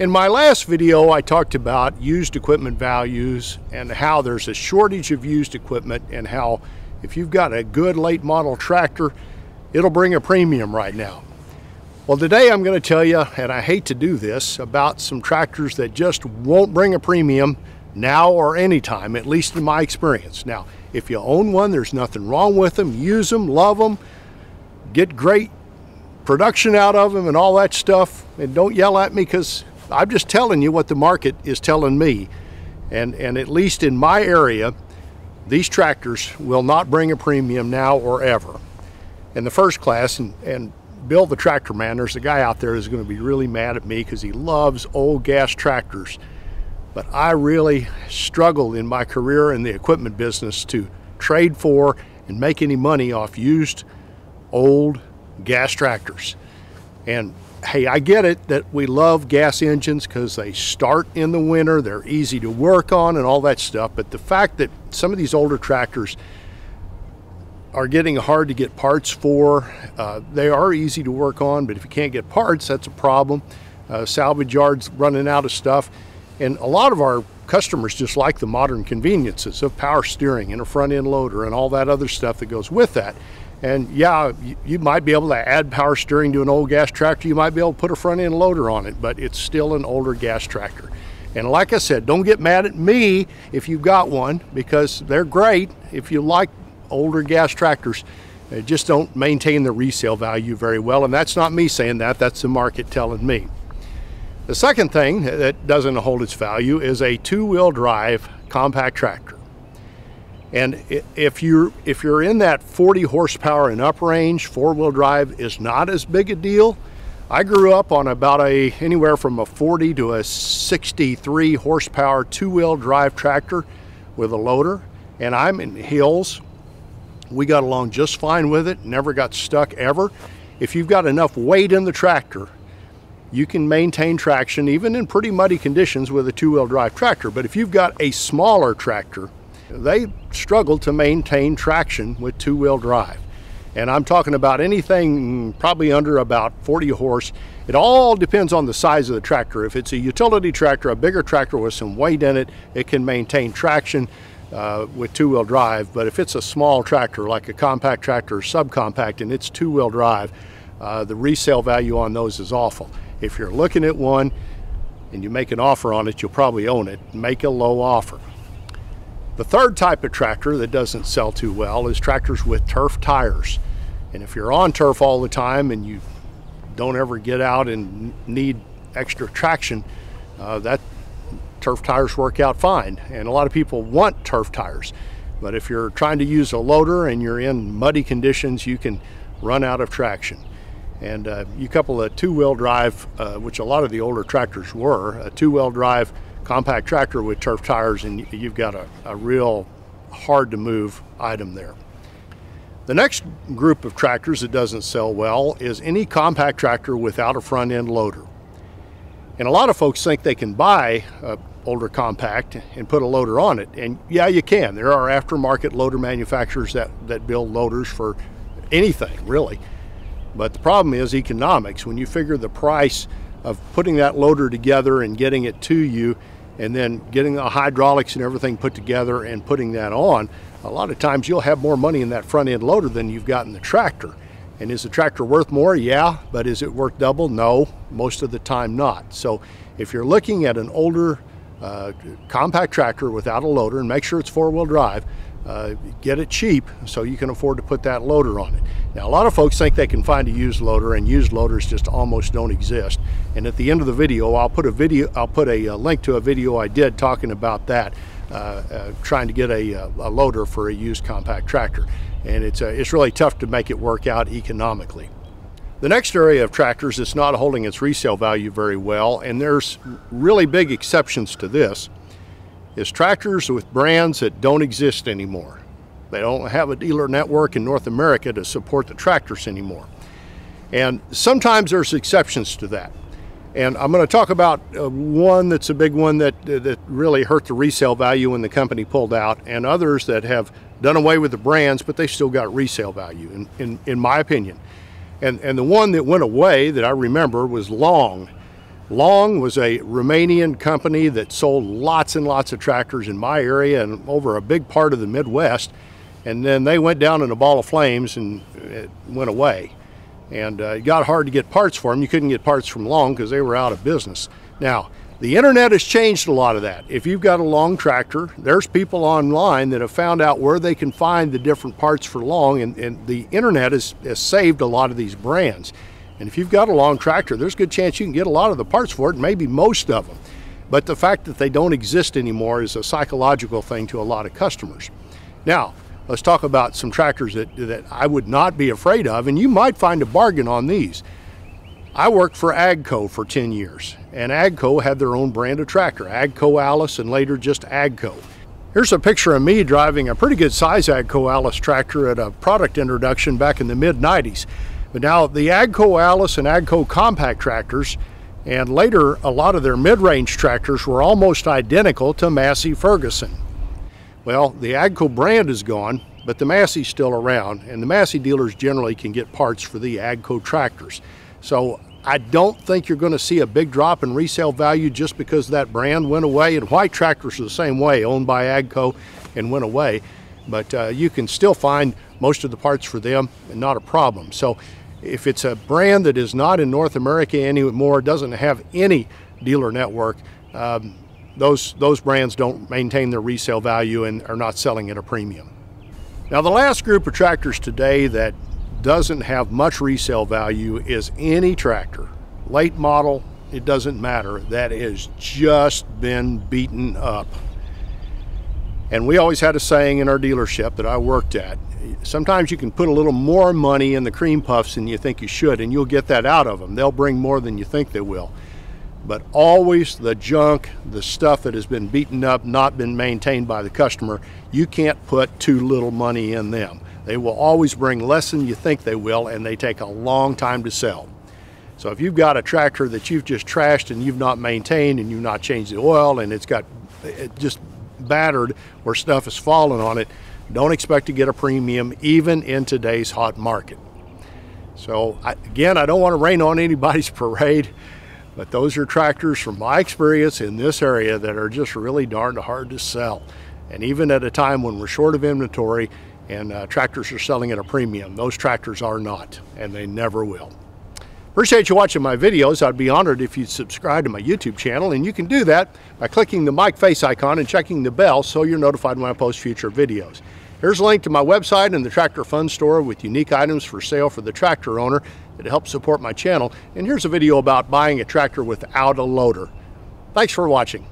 In my last video, I talked about used equipment values and how there's a shortage of used equipment and how if you've got a good late model tractor, it'll bring a premium right now. Well, today I'm going to tell you, and I hate to do this, about some tractors that just won't bring a premium now or anytime, at least in my experience. Now, if you own one, there's nothing wrong with them. Use them, love them, get great production out of them and all that stuff. And don't yell at me because I'm just telling you what the market is telling me. And, and at least in my area, these tractors will not bring a premium now or ever. In the first class, and, and Bill the tractor man, there's a guy out there who's going to be really mad at me because he loves old gas tractors. But I really struggled in my career in the equipment business to trade for and make any money off used old gas tractors. And hey, I get it that we love gas engines because they start in the winter, they're easy to work on and all that stuff. But the fact that some of these older tractors are getting hard to get parts for, uh, they are easy to work on, but if you can't get parts, that's a problem. Uh, salvage yards running out of stuff. And a lot of our customers just like the modern conveniences of power steering and a front end loader and all that other stuff that goes with that. And yeah, you, you, might be able to add power steering to an old gas tractor. You might be able to put a front end loader on it, but it's still an older gas tractor. And like I said, don't get mad at me if you've got one because they're great. If you like older gas tractors, they just don't maintain the resale value very well. And that's not me saying that, that's the market telling me. The second thing that doesn't hold its value is a two-wheel drive compact tractor. And if you're if you're in that 40 horsepower and up range, four-wheel drive is not as big a deal. I grew up on about a anywhere from a 40 to a 63 horsepower two-wheel drive tractor with a loader, and I'm in hills. We got along just fine with it, never got stuck ever. If you've got enough weight in the tractor, you can maintain traction even in pretty muddy conditions with a two-wheel drive tractor. But if you've got a smaller tractor, they struggle to maintain traction with two-wheel drive. And I'm talking about anything probably under about 40 horse. It all depends on the size of the tractor. If it's a utility tractor, a bigger tractor with some weight in it, it can maintain traction uh, with two-wheel drive. But if it's a small tractor, like a compact tractor or subcompact, and it's two-wheel drive, uh, the resale value on those is awful. If you're looking at one and you make an offer on it, you'll probably own it. Make a low offer. The third type of tractor that doesn't sell too well is tractors with turf tires. And if you're on turf all the time and you don't ever get out and need extra traction, uh, that turf tires work out fine. And a lot of people want turf tires. But if you're trying to use a loader and you're in muddy conditions, you can run out of traction. And uh, you couple a two-wheel drive, uh, which a lot of the older tractors were, a two-wheel drive compact tractor with turf tires and you've got a, a real hard to move item there. The next group of tractors that doesn't sell well is any compact tractor without a front end loader. And a lot of folks think they can buy an older compact and put a loader on it. And yeah, you can. There are aftermarket loader manufacturers that, that build loaders for anything, really. But the problem is economics. When you figure the price of putting that loader together and getting it to you and then getting the hydraulics and everything put together and putting that on, a lot of times you'll have more money in that front end loader than you've got in the tractor. And is the tractor worth more? Yeah, but is it worth double? No, most of the time not. So if you're looking at an older uh, compact tractor without a loader, and make sure it's four-wheel drive, uh, get it cheap so you can afford to put that loader on it. Now, a lot of folks think they can find a used loader, and used loaders just almost don't exist. And at the end of the video, I'll put a video, I'll put a, a link to a video I did talking about that, uh, uh, trying to get a, uh, a, loader for a used compact tractor. And it's, uh, it's really tough to make it work out economically. The next area of tractors that's not holding its resale value very well, and there's really big exceptions to this, is tractors with brands that don't exist anymore. They don't have a dealer network in North America to support the tractors anymore. And sometimes there's exceptions to that. And I'm going to talk about uh, one that's a big one that, uh, that really hurt the resale value when the company pulled out, and others that have done away with the brands, but they still got resale value, in, in, in my opinion. And, and the one that went away that I remember was Long. Long was a Romanian company that sold lots and lots of tractors in my area and over a big part of the Midwest. And then they went down in a ball of flames and it went away. And uh, it got hard to get parts for them. You couldn't get parts from Long because they were out of business. Now, the internet has changed a lot of that. If you've got a long tractor, there's people online that have found out where they can find the different parts for long, and, and the internet has, has saved a lot of these brands. And if you've got a long tractor, there's a good chance you can get a lot of the parts for it, maybe most of them. But the fact that they don't exist anymore is a psychological thing to a lot of customers. Now, let's talk about some tractors that, that I would not be afraid of, and you might find a bargain on these. I worked for AGCO for 10 years, and AGCO had their own brand of tractor, AGCO Allis and later just AGCO. Here's a picture of me driving a pretty good size AGCO Allis tractor at a product introduction back in the mid 90s. But now the AGCO Allis and AGCO compact tractors and later a lot of their mid-range tractors were almost identical to Massey Ferguson. Well, the AGCO brand is gone, but the Massey's still around, and the Massey dealers generally can get parts for the AGCO tractors. So I don't think you're going to see a big drop in resale value just because that brand went away. And white tractors are the same way, owned by AGCO and went away. But uh, you can still find most of the parts for them and not a problem. So if it's a brand that is not in North America anymore, doesn't have any dealer network, um, those, those brands don't maintain their resale value and are not selling at a premium. Now the last group of tractors today that doesn't have much resale value is any tractor, late model, it doesn't matter, that has just been beaten up. And we always had a saying in our dealership that I worked at, sometimes you can put a little more money in the cream puffs than you think you should and you'll get that out of them. They'll bring more than you think they will. But always the junk, the stuff that has been beaten up, not been maintained by the customer, you can't put too little money in them. They will always bring less than you think they will, and they take a long time to sell. So if you've got a tractor that you've just trashed and you've not maintained and you've not changed the oil and it's got just battered where stuff has fallen on it, don't expect to get a premium even in today's hot market. So I, again, I don't want to rain on anybody's parade, but those are tractors from my experience in this area that are just really darned hard to sell. And even at a time when we're short of inventory, and uh, tractors are selling at a premium. Those tractors are not, and they never will. Appreciate you watching my videos. I'd be honored if you'd subscribe to my YouTube channel, and you can do that by clicking the Mike face icon and checking the bell so you're notified when I post future videos. Here's a link to my website and the Tractor Fun Store with unique items for sale for the tractor owner that helps support my channel. And here's a video about buying a tractor without a loader. Thanks for watching.